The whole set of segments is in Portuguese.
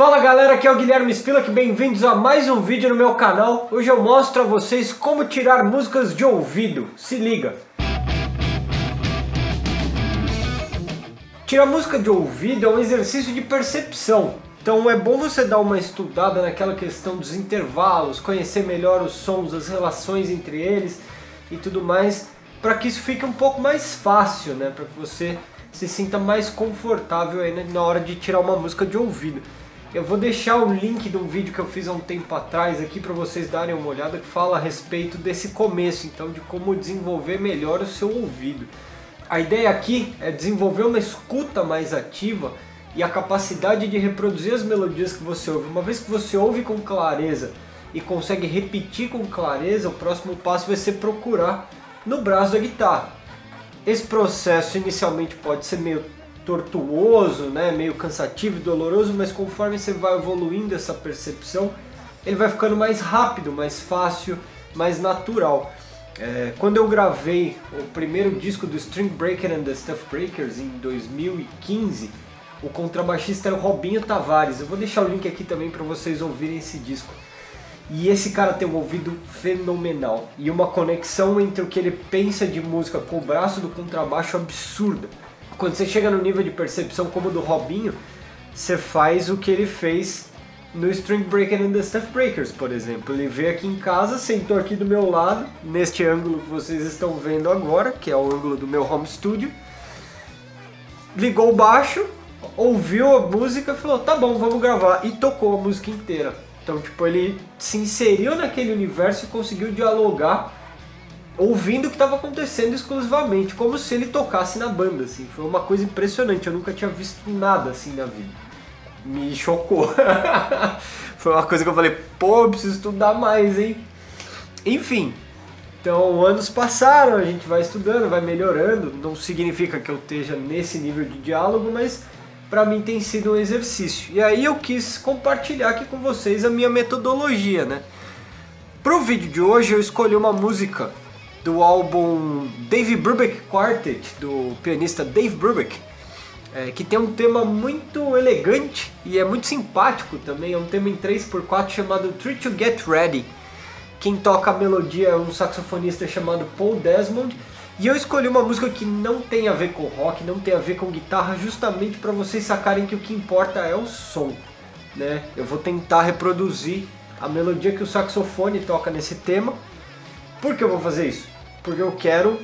Fala galera, aqui é o Guilherme Spilak, bem-vindos a mais um vídeo no meu canal. Hoje eu mostro a vocês como tirar músicas de ouvido, se liga. Tirar música de ouvido é um exercício de percepção, então é bom você dar uma estudada naquela questão dos intervalos, conhecer melhor os sons, as relações entre eles e tudo mais, para que isso fique um pouco mais fácil, né? Para que você se sinta mais confortável aí na hora de tirar uma música de ouvido. Eu vou deixar o link de um vídeo que eu fiz há um tempo atrás aqui para vocês darem uma olhada que fala a respeito desse começo, então de como desenvolver melhor o seu ouvido. A ideia aqui é desenvolver uma escuta mais ativa e a capacidade de reproduzir as melodias que você ouve. Uma vez que você ouve com clareza e consegue repetir com clareza, o próximo passo vai ser procurar no braço da guitarra. Esse processo inicialmente pode ser meio tortuoso, né, meio cansativo e doloroso, mas conforme você vai evoluindo essa percepção, ele vai ficando mais rápido, mais fácil, mais natural. É, quando eu gravei o primeiro disco do String Breaker and the Stuff Breakers em 2015, o contrabaixista era o Robinho Tavares. Eu vou deixar o link aqui também para vocês ouvirem esse disco. E esse cara tem um ouvido fenomenal e uma conexão entre o que ele pensa de música com o braço do contrabaixo absurda quando você chega no nível de percepção como o do Robinho, você faz o que ele fez no String Breaker and the Stuff Breakers, por exemplo. Ele veio aqui em casa, sentou aqui do meu lado, neste ângulo que vocês estão vendo agora, que é o ângulo do meu home studio, ligou o baixo, ouviu a música falou, tá bom, vamos gravar, e tocou a música inteira. Então, tipo, ele se inseriu naquele universo e conseguiu dialogar ouvindo o que estava acontecendo exclusivamente, como se ele tocasse na banda, assim. Foi uma coisa impressionante, eu nunca tinha visto nada assim na vida. Me chocou. Foi uma coisa que eu falei, pô, eu preciso estudar mais, hein? Enfim, então anos passaram, a gente vai estudando, vai melhorando. Não significa que eu esteja nesse nível de diálogo, mas para mim tem sido um exercício. E aí eu quis compartilhar aqui com vocês a minha metodologia, né? Pro vídeo de hoje eu escolhi uma música do álbum Dave Brubeck Quartet, do pianista Dave Brubeck, é, que tem um tema muito elegante e é muito simpático também, é um tema em 3x4 chamado Three to Get Ready. Quem toca a melodia é um saxofonista chamado Paul Desmond, e eu escolhi uma música que não tem a ver com rock, não tem a ver com guitarra, justamente para vocês sacarem que o que importa é o som. Né? Eu vou tentar reproduzir a melodia que o saxofone toca nesse tema, por que eu vou fazer isso? Porque eu quero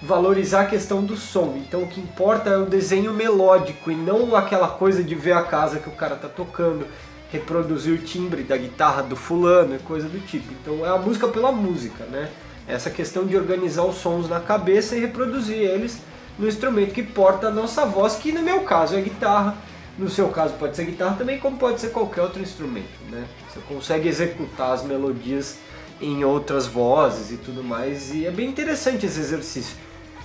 valorizar a questão do som. Então o que importa é o desenho melódico e não aquela coisa de ver a casa que o cara tá tocando, reproduzir o timbre da guitarra do fulano e coisa do tipo. Então é a música pela música, né? Essa questão de organizar os sons na cabeça e reproduzir eles no instrumento que porta a nossa voz, que no meu caso é guitarra, no seu caso pode ser guitarra também, como pode ser qualquer outro instrumento, né? Você consegue executar as melodias em outras vozes e tudo mais, e é bem interessante esse exercício.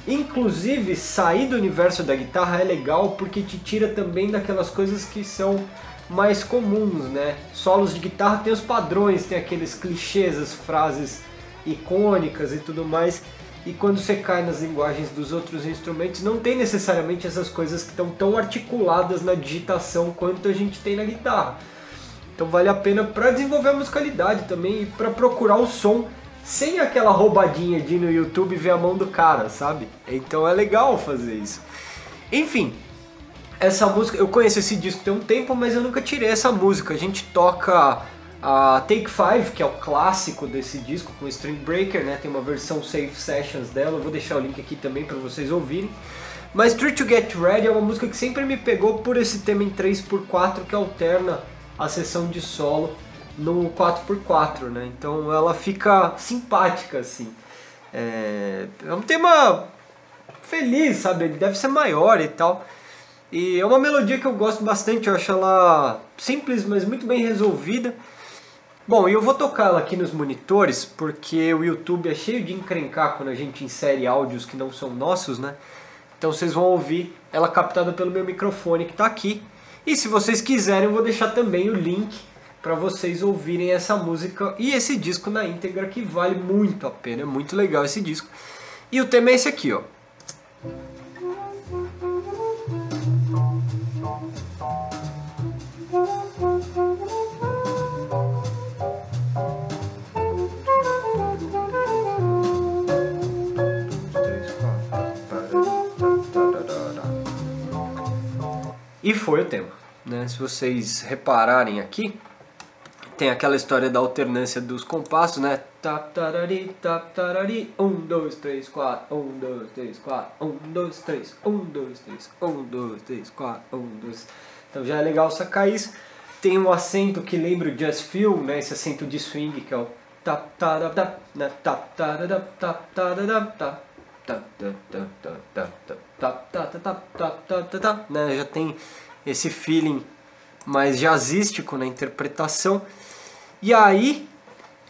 Inclusive, sair do universo da guitarra é legal porque te tira também daquelas coisas que são mais comuns, né? Solos de guitarra tem os padrões, tem aqueles clichês, as frases icônicas e tudo mais. E quando você cai nas linguagens dos outros instrumentos, não tem necessariamente essas coisas que estão tão articuladas na digitação quanto a gente tem na guitarra. Então vale a pena para desenvolver a musicalidade também e para procurar o som sem aquela roubadinha de ir no YouTube ver a mão do cara, sabe? Então é legal fazer isso. Enfim, essa música, eu conheço esse disco tem um tempo, mas eu nunca tirei essa música. A gente toca a Take Five, que é o clássico desse disco com String Breaker, né? Tem uma versão Safe Sessions dela, eu vou deixar o link aqui também para vocês ouvirem. Mas Three to Get Ready é uma música que sempre me pegou por esse tema em 3x4 que alterna a sessão de solo no 4x4, né? Então ela fica simpática assim. É, é um tema feliz, sabe? Ele deve ser maior e tal. E é uma melodia que eu gosto bastante, eu acho ela simples, mas muito bem resolvida. Bom, e eu vou tocá-la aqui nos monitores, porque o YouTube é cheio de encrencar quando a gente insere áudios que não são nossos, né? Então vocês vão ouvir ela captada pelo meu microfone que está aqui. E se vocês quiserem, eu vou deixar também o link para vocês ouvirem essa música e esse disco na íntegra que vale muito a pena, é muito legal esse disco. E o tema é esse aqui, ó. E foi o tema. Né? Se vocês repararem aqui, tem aquela história da alternância dos compassos, né? Tap, tarari, tap, tarari, um, dois, três, quatro, um, dois, três, quatro, um, dois, três, um, dois, três, um, dois, três, quatro, um, dois. Então já é legal sacar isso. Tem um acento que lembra o Just Feel, né? Esse acento de swing que é o tap, tarap, tap, né? Tap, tarap, tap, tarap, tap, né? Já tem esse feeling mais jazzístico na interpretação. E aí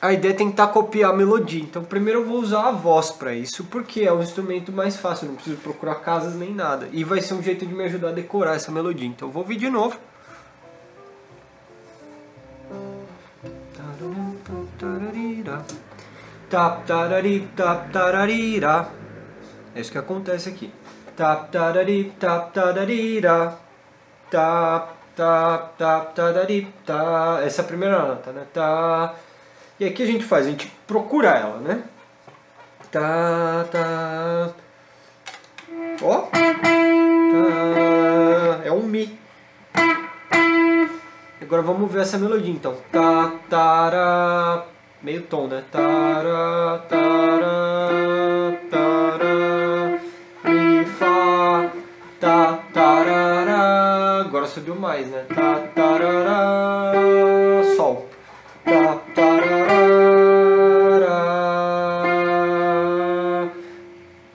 a ideia é tentar copiar a melodia. Então primeiro eu vou usar a voz para isso, porque é um instrumento mais fácil, não preciso procurar casas nem nada. E vai ser um jeito de me ajudar a decorar essa melodia. Então eu vou ouvir de novo. Tap tarari tap tarari tap tararira é isso que acontece aqui. Tap tarari tap tararira. Tap tá, tá, dari, tá. Essa é a primeira nota, né? Tá. E aqui a gente faz, a gente procura ela, né? Tá, tá. Ó. É um Mi. Agora vamos ver essa melodia então. Tá, tará. Meio tom, né? Tará, tará, tará. Mais, né? Tá, tarará. Sol. Tá, tarará.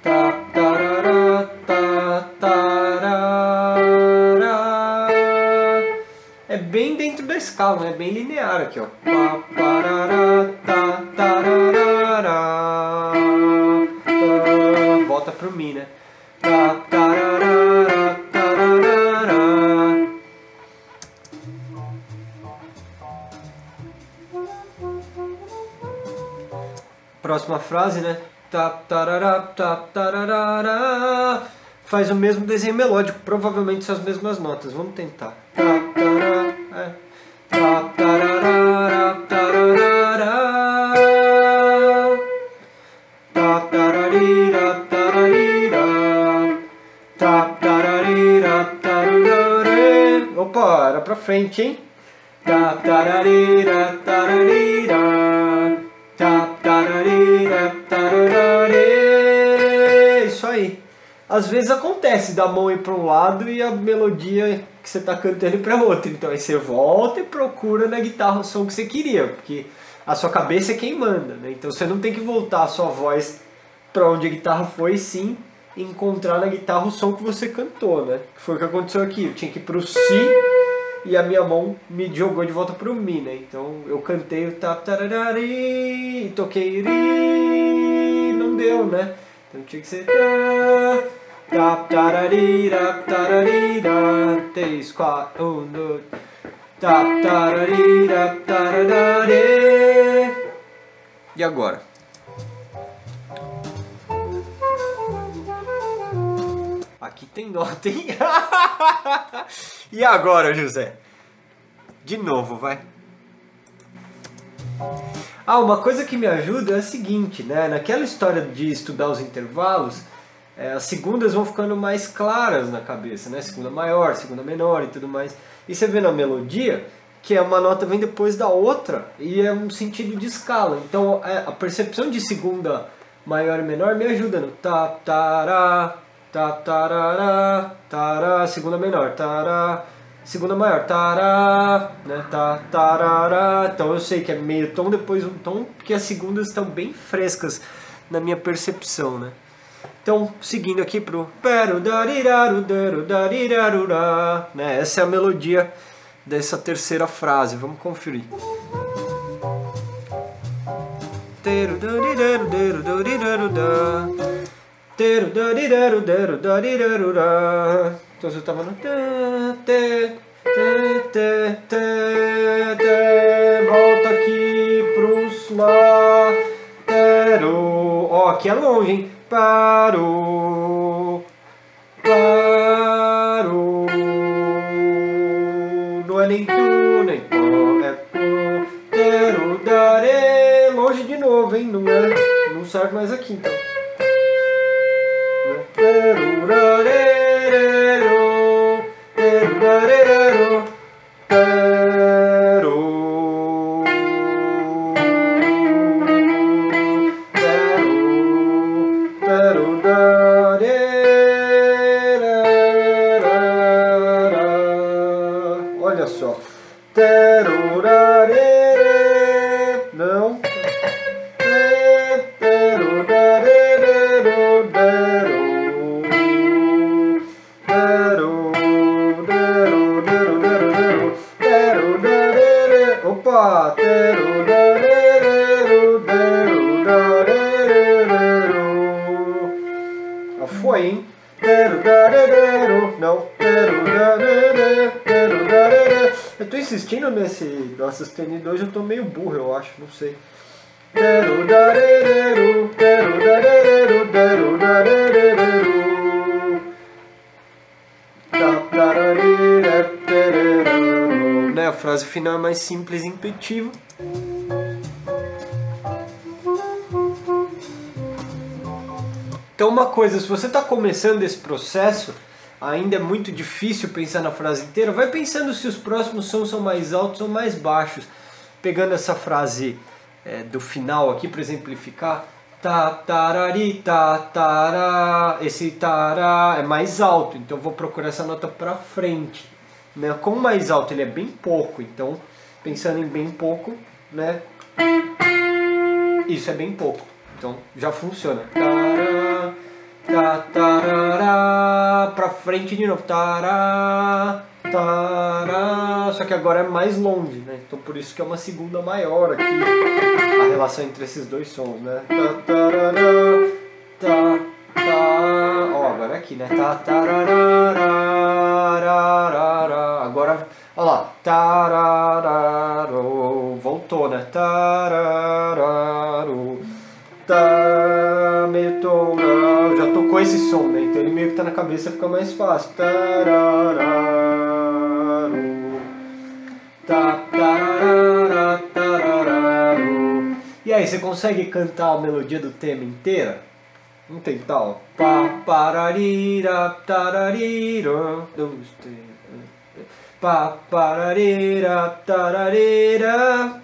Tá, tarará. Tá, tarará. É bem dentro da escala, né? Bem linear aqui, ó. frase, né? Faz o mesmo desenho melódico, provavelmente são as mesmas notas. Vamos tentar. Opa, era pra frente, hein? Às vezes acontece da mão ir para um lado e a melodia que você está cantando para outra. Então aí você volta e procura na guitarra o som que você queria, porque a sua cabeça é quem manda, né? Então você não tem que voltar a sua voz para onde a guitarra foi, sim encontrar na guitarra o som que você cantou, né? Que foi o que aconteceu aqui. Eu tinha que ir pro Si e a minha mão me jogou de volta pro Mi, né? Então eu cantei o tap tararari, toquei ri, não deu, né? Então tinha que ser tá, tap tararira, tararira, três, quatro, um, dois, tap tararira, tararare. E agora? Aqui tem nota, hein? e agora, José? De novo, vai. Ah, uma coisa que me ajuda é a seguinte, né? Naquela história de estudar os intervalos, é, as segundas vão ficando mais claras na cabeça, né? Segunda maior, segunda menor e tudo mais. E você vê na melodia que é uma nota vem depois da outra e é um sentido de escala. Então é, a percepção de segunda maior e menor me ajuda no ta, tará, ta, tarará, tará, segunda menor, tará, segunda maior, tará, né, ta, tarará. Então eu sei que é meio tom, depois um tom, porque as segundas estão bem frescas na minha percepção, né. Então, seguindo aqui pro né, essa é a melodia dessa terceira frase, vamos conferir. Então você tava no volta aqui pros lá. Ó, aqui é longe, hein? Parou, parou. Não é nem tu, nem pó, é tu. Tero, dare. Longe de novo, hein? Não é, não serve mais aqui, então. Tero, dare, tero, sustenido hoje, eu tô meio burro, eu acho, não sei. Né, a frase final é mais simples e intuitiva. Então uma coisa, se você está começando esse processo, ainda é muito difícil pensar na frase inteira, vai pensando se os próximos sons são mais altos ou mais baixos. Pegando essa frase é, do final aqui para exemplificar, ta tarari ta tará, esse tará é mais alto, então vou procurar essa nota para frente. Né? Como mais alto ele é bem pouco, então pensando em bem pouco, né? Isso é bem pouco. Então já funciona. Tará, tá, tarará, pra frente de novo. Tará, tará. Só que agora é mais longe, né? Então por isso que é uma segunda maior aqui. A relação entre esses dois sons, né? Tá, tarará, tá, tá. Ó, agora é aqui, né? Tá, tarará, Agora, ó lá. Tarararo. Voltou, né? Tarararo. Já tocou esse som, né? Então ele meio que tá na cabeça fica mais fácil. Tarararu. Tarararu. E aí, você consegue cantar a melodia do tema inteira? Vamos tentar, ó. Pá, pararira, tararira. Dois, três. Pá, pararira, tararira.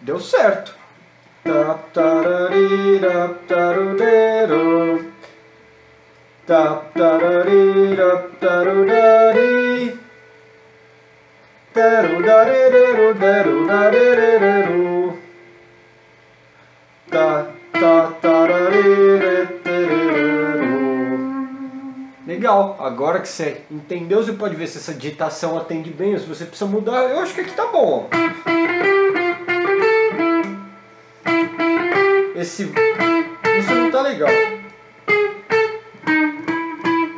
Deu certo. Derudarereru. Ta, ta, Legal, agora que você entendeu, você pode ver se essa digitação atende bem ou se você precisa mudar. Eu acho que aqui tá bom. Esse. Isso não tá legal.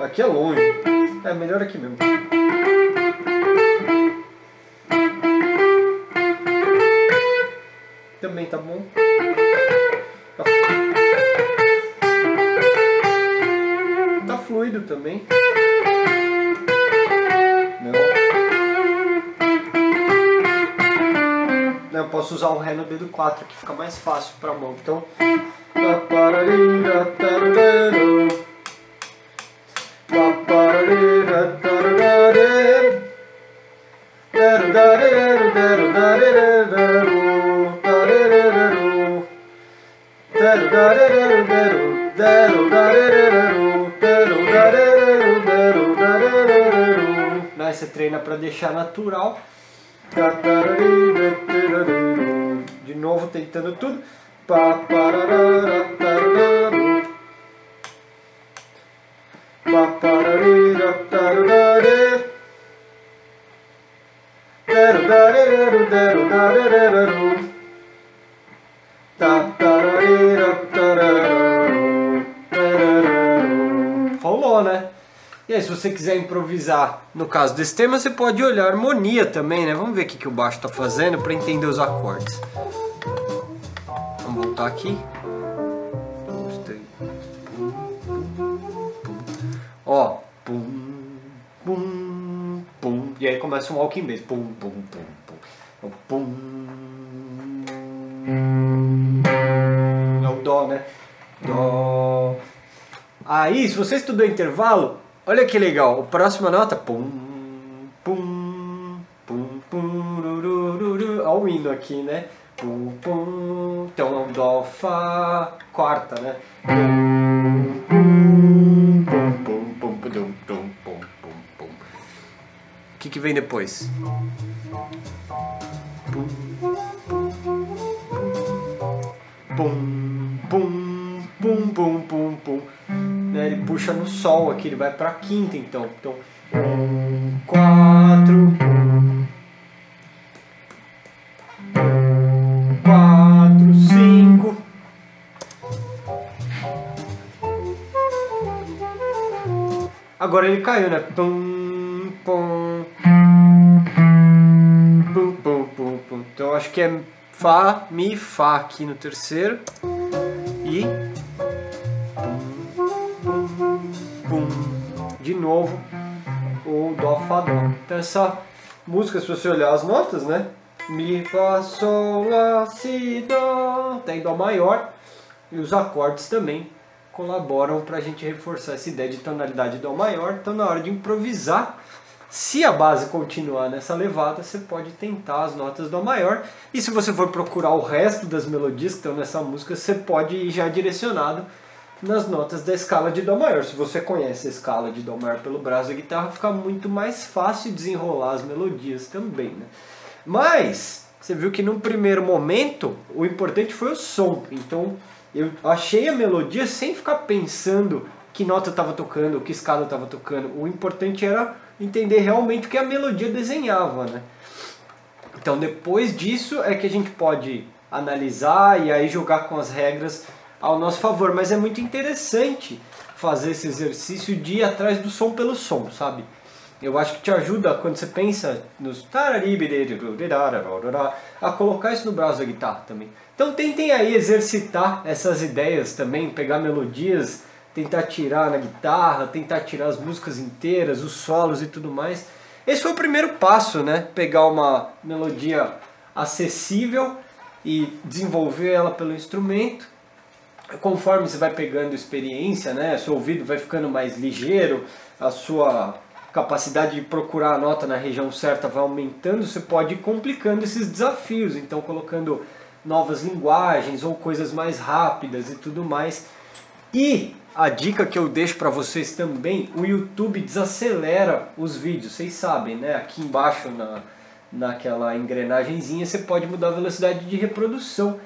Aqui é longe. É melhor aqui mesmo. Também tá bom. Usar o Ré no dedo 4 que fica mais fácil pra mão. Então. Papararira, tararara. Papararira, tararara. Darudareru, darudareru, darudareru. Darudareru, daru, darudareru, darudareru, darudareru. Aí você treina para deixar natural. De novo tentando tudo. Rolou, né? E aí, se você quiser improvisar, no caso desse tema, você pode olhar harmonia também, né? Vamos ver o que, que o baixo está fazendo para entender os acordes. Vamos voltar aqui. Ó, pum, pum, pum. E aí começa um walking bass. Pum, pum, pum, pum. Pum. É o dó, né? Dó. Aí, se você estudou intervalo, olha que legal. A próxima nota, pum, pum, pum, pum. Olha o hino aqui, né? Pum, pum, Então é Dó, Fá, quarta, né? O que, que vem depois? Pum, pum, pum, pum, pum, pum. Né? Ele puxa no Sol aqui, ele vai para quinta então. Então, quatro, quatro, cinco. Agora ele caiu, né? Pum, pum. Pum, pum, pum, pum. Então acho que é Fá, Mi, Fá aqui no terceiro. E. de novo o Dó, Fá, Dó. Então essa música, se você olhar as notas, né? Mi, Fá, Sol, Lá, Si, Dó. Tem Dó maior. E os acordes também colaboram para a gente reforçar essa ideia de tonalidade Dó maior. Então, na hora de improvisar, se a base continuar nessa levada, você pode tentar as notas Dó maior. E se você for procurar o resto das melodias que estão nessa música, você pode ir já direcionado nas notas da escala de Dó maior. Se você conhece a escala de Dó maior pelo braço da guitarra, fica muito mais fácil desenrolar as melodias também. Né? Mas, você viu que no primeiro momento, o importante foi o som. Então, eu achei a melodia sem ficar pensando que nota estava tocando, que escala estava tocando. O importante era entender realmente o que a melodia desenhava, né? Então depois disso é que a gente pode analisar e aí jogar com as regras ao nosso favor. Mas é muito interessante fazer esse exercício de ir atrás do som pelo som, sabe? Eu acho que te ajuda quando você pensa nos a colocar isso no braço da guitarra também. Então tentem aí exercitar essas ideias também, pegar melodias, tentar tirar na guitarra, tentar tirar as músicas inteiras, os solos e tudo mais. Esse foi o primeiro passo, né? Pegar uma melodia acessível e desenvolver ela pelo instrumento. Conforme você vai pegando experiência, né? Seu ouvido vai ficando mais ligeiro, a sua capacidade de procurar a nota na região certa vai aumentando, você pode ir complicando esses desafios, então colocando novas linguagens ou coisas mais rápidas e tudo mais. E a dica que eu deixo para vocês também, o YouTube desacelera os vídeos, vocês sabem, né? Aqui embaixo na, naquela engrenagemzinha você pode mudar a velocidade de reprodução.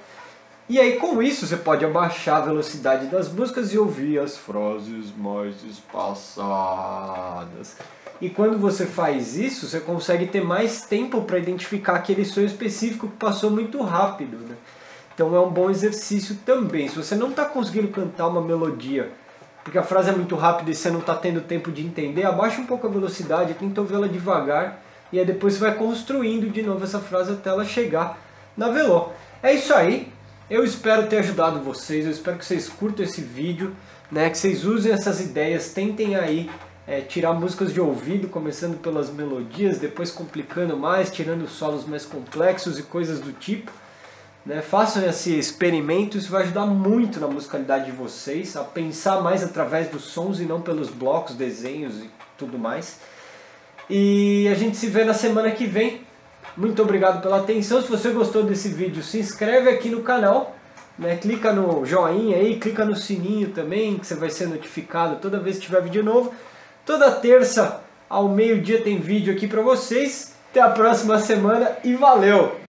E aí com isso você pode abaixar a velocidade das buscas e ouvir as frases mais espaçadas. E quando você faz isso, você consegue ter mais tempo para identificar aquele som específico que passou muito rápido. Né? Então é um bom exercício também. Se você não está conseguindo cantar uma melodia, porque a frase é muito rápida e você não está tendo tempo de entender, abaixa um pouco a velocidade, tenta ouvi-la devagar e aí depois você vai construindo de novo essa frase até ela chegar na velô. É isso aí. Eu espero ter ajudado vocês, eu espero que vocês curtam esse vídeo, né, que vocês usem essas ideias, tentem aí é, tirar músicas de ouvido, começando pelas melodias, depois complicando mais, tirando solos mais complexos e coisas do tipo. Né? Façam esse experimento, isso vai ajudar muito na musicalidade de vocês, a pensar mais através dos sons e não pelos blocos, desenhos e tudo mais. E a gente se vê na semana que vem. Muito obrigado pela atenção. Se você gostou desse vídeo, se inscreve aqui no canal. Né? Clica no joinha aí, clica no sininho também, que você vai ser notificado toda vez que tiver vídeo novo. Toda terça ao meio-dia tem vídeo aqui para vocês. Até a próxima semana e valeu!